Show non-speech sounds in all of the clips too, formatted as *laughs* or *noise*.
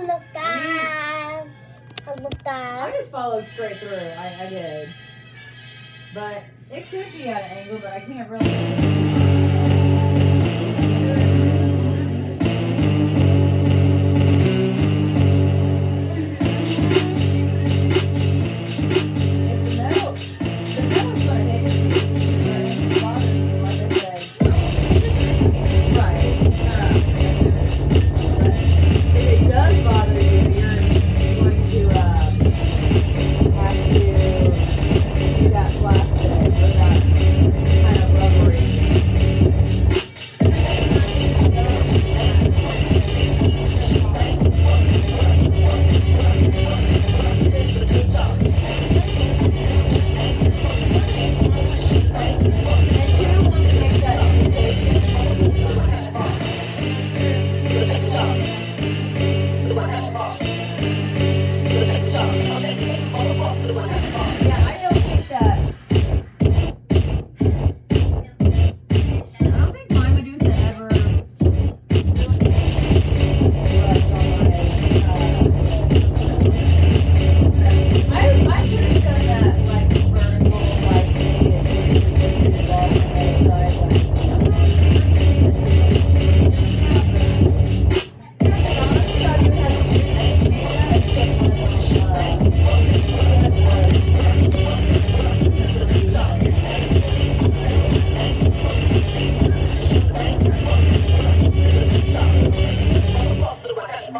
Hello guys. Hello I just followed straight through. I, I did. But it could be at an angle, but I can't really.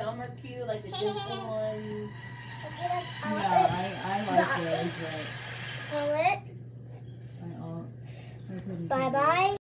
some are cute, like the *laughs* dimple ones. Okay, that's all. Yeah, I, I like those, Tell it. I, Bye bye.